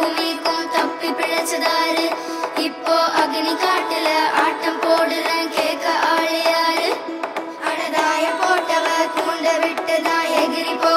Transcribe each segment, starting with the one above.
உமிக்கும் தப்பி பிழைச்சதாரு. இப்போ அக்னி காட்டுல ஆட்டம் போடுற கேக்க ஆளு யாரு அடதாய போட்டவ கூண்ட விட்டுதான் எகிரி போ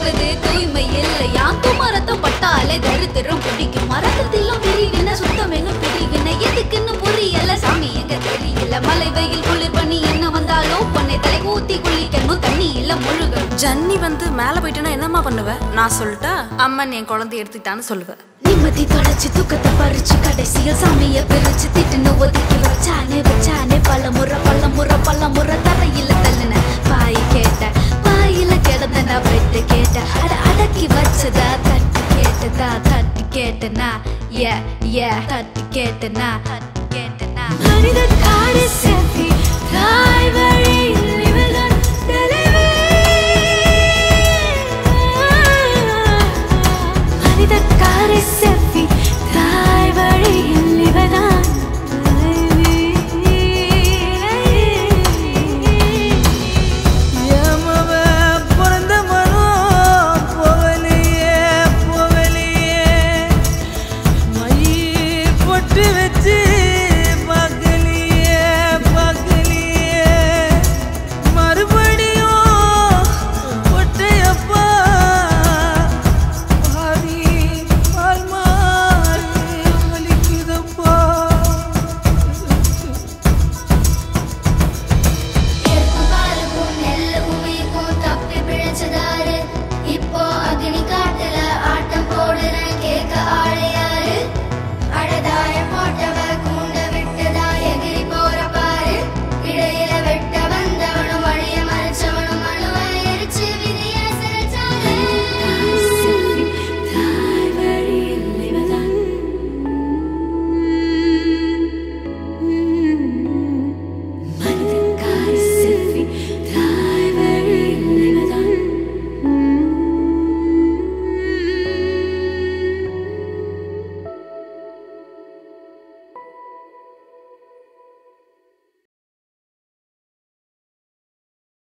தூய்மை என்பது தூய்மை இல்லையா குமரத்தம் பட்டாலே தரித்திரம் பிடிக்கும். மரகத்திலும் பிரிவின சுத்தம் எங்க பிரிவின. எதுக்குன்னு புரியல சாமி எங்க தெரியல. மலை வெயில் குளிர் பண்ணி என்ன வந்தாலும் பொண்ணை தலை ஊத்தி குளிக்கணும். தண்ணி இல்ல முழுக ஜன்னி வந்து மேல போயிட்டேன்னா என்னம்மா பண்ணுவ? நான் சொல்லிட்டா? அம்மன் என் குழந்தை எடுத்துட்டான்னு சொல்லுவேன் நிம்மதி தொலைச்சு துக்கத்தை பறிச்சு கடைசியில் சாமிய பிரிச்சு திட்டுன்னு ஒதுக்கி வச்சானே வச்சானே. பல முறை பல முறை பல முறை தரையில தள்ளுன கிடந்தனா பெட்டு கேட்ட அட அடக்கி வச்சதா? தட்டி கேட்டதா? தட்டி கேட்டனா? ஏ ஏ தட்டி கேட்டனா? தட்டி கேட்டனா? மனிதக்காரி செவ்வி தாய் வழி